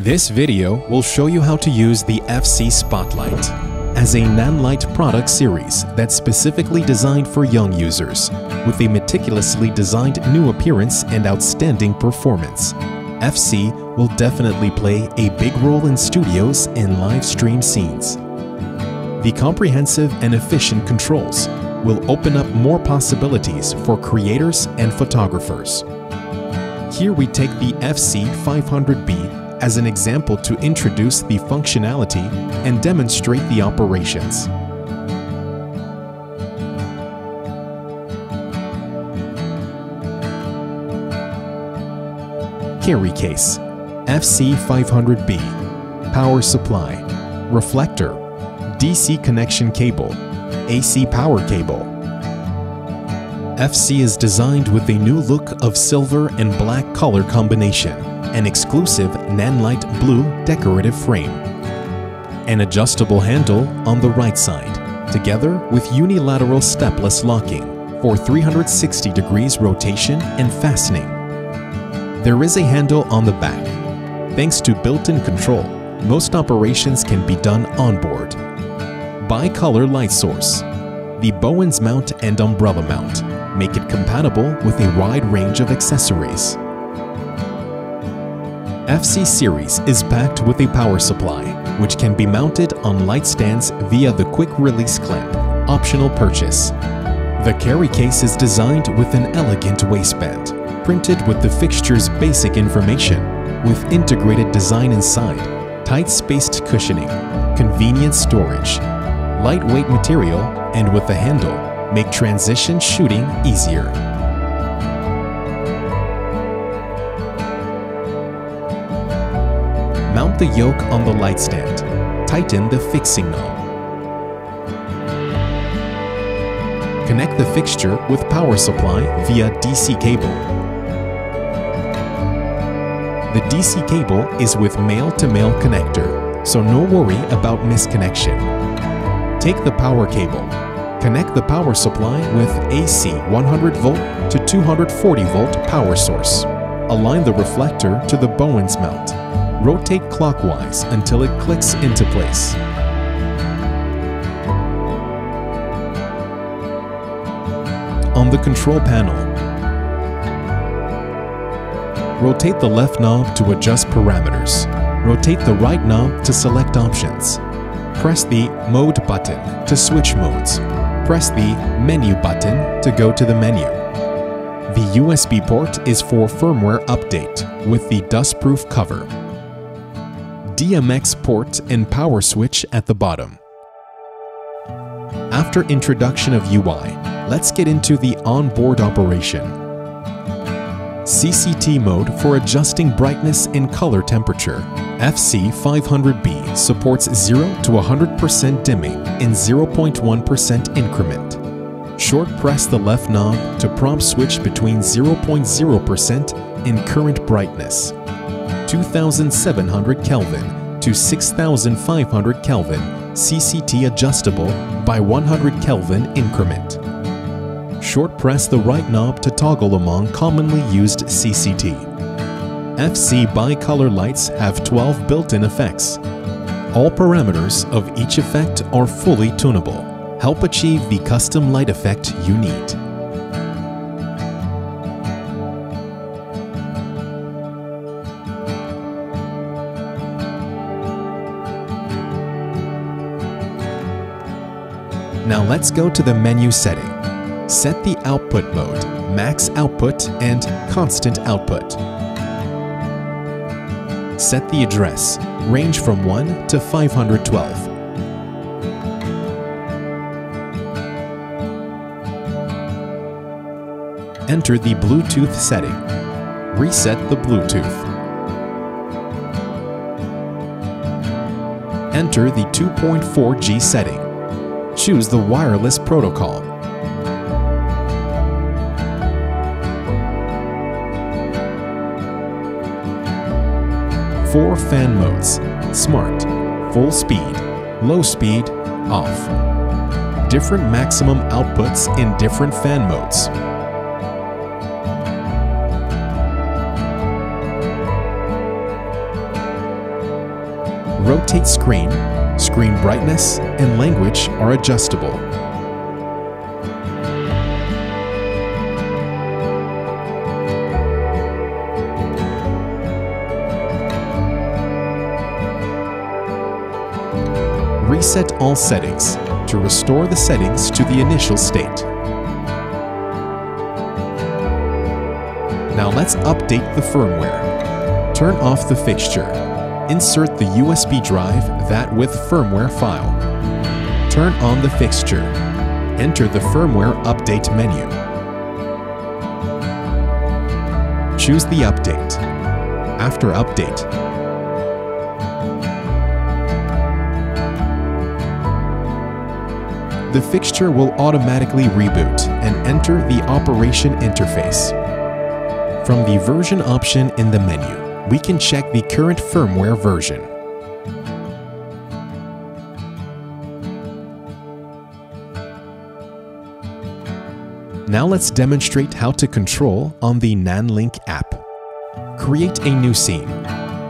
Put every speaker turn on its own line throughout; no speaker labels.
This video will show you how to use the FC Spotlight as a Nanlite product series that's specifically designed for young users with a meticulously designed new appearance and outstanding performance. FC will definitely play a big role in studios and live stream scenes. The comprehensive and efficient controls will open up more possibilities for creators and photographers. Here we take the FC500B as an example to introduce the functionality and demonstrate the operations. Carry case. FC500B Power supply. Reflector. DC connection cable. AC power cable. FC is designed with a new look of silver and black color combination an exclusive Nanlite blue decorative frame. An adjustable handle on the right side, together with unilateral stepless locking for 360 degrees rotation and fastening. There is a handle on the back. Thanks to built-in control, most operations can be done on board. Bi-color light source. The Bowens mount and umbrella mount make it compatible with a wide range of accessories. FC Series is packed with a power supply, which can be mounted on light stands via the quick release clamp, optional purchase. The carry case is designed with an elegant waistband, printed with the fixture's basic information, with integrated design inside, tight-spaced cushioning, convenient storage, lightweight material, and with a handle, make transition shooting easier. The yoke on the light stand. Tighten the fixing knob. Connect the fixture with power supply via DC cable. The DC cable is with male-to-male -male connector, so no worry about misconnection. Take the power cable. Connect the power supply with AC 100 volt to 240 volt power source. Align the reflector to the Bowens mount rotate clockwise until it clicks into place. On the control panel, rotate the left knob to adjust parameters. Rotate the right knob to select options. Press the Mode button to switch modes. Press the Menu button to go to the menu. The USB port is for firmware update with the dustproof cover. DMX port and power switch at the bottom. After introduction of UI, let's get into the onboard operation. CCT mode for adjusting brightness and color temperature. FC500B supports 0 to 100% dimming in 0.1% increment. Short press the left knob to prompt switch between 0.0% and current brightness 2700 Kelvin to 6500 Kelvin CCT adjustable by 100 Kelvin increment. Short press the right knob to toggle among commonly used CCT. FC bicolor lights have 12 built-in effects. All parameters of each effect are fully tunable. Help achieve the custom light effect you need. Now let's go to the menu setting. Set the output mode, max output and constant output. Set the address, range from 1 to 512. Enter the Bluetooth setting. Reset the Bluetooth. Enter the 2.4G setting choose the wireless protocol. Four fan modes, Smart, Full Speed, Low Speed, Off. Different maximum outputs in different fan modes. rotate screen, screen brightness, and language are adjustable. Reset all settings to restore the settings to the initial state. Now let's update the firmware. Turn off the fixture. Insert the USB drive that with firmware file. Turn on the fixture. Enter the firmware update menu. Choose the update. After update, the fixture will automatically reboot and enter the operation interface. From the version option in the menu, we can check the current firmware version. Now let's demonstrate how to control on the NANLink app. Create a new scene.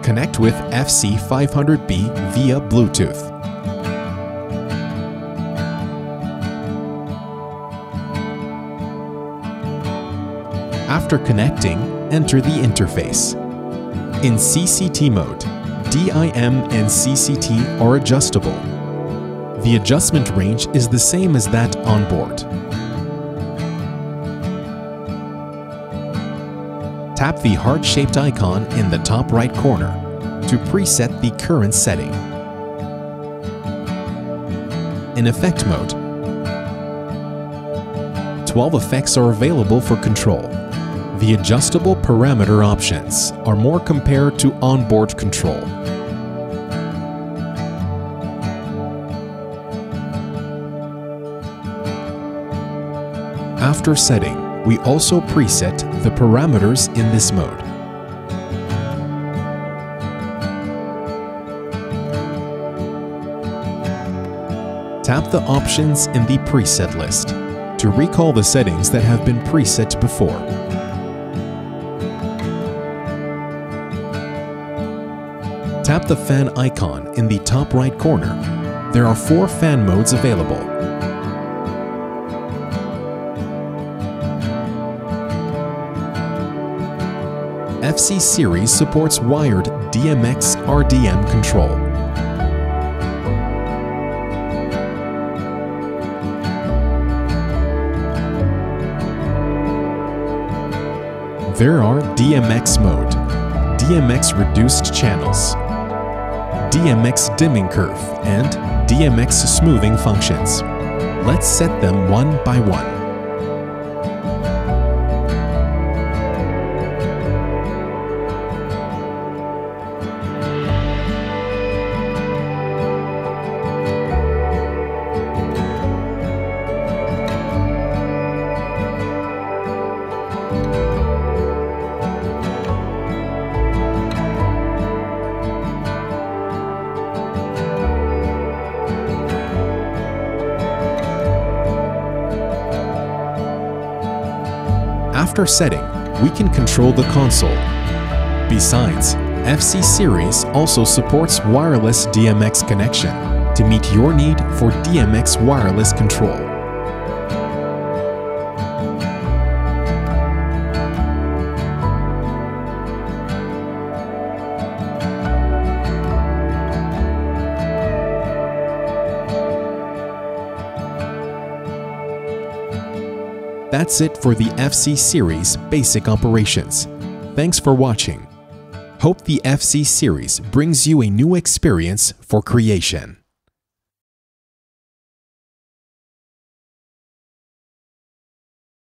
Connect with FC500B via Bluetooth. After connecting, enter the interface. In CCT mode, DIM and CCT are adjustable. The adjustment range is the same as that on board. Tap the heart-shaped icon in the top right corner to preset the current setting. In effect mode, 12 effects are available for control. The adjustable parameter options are more compared to onboard control. After setting, we also preset the parameters in this mode. Tap the options in the preset list to recall the settings that have been preset before. Tap the fan icon in the top right corner. There are four fan modes available. FC Series supports wired DMX RDM control. There are DMX mode, DMX reduced channels, DMX dimming curve, and DMX smoothing functions. Let's set them one by one. After setting, we can control the console. Besides, FC Series also supports wireless DMX connection to meet your need for DMX wireless control. That's it for the FC Series basic operations. Thanks for watching. Hope the FC Series brings you a new experience for creation.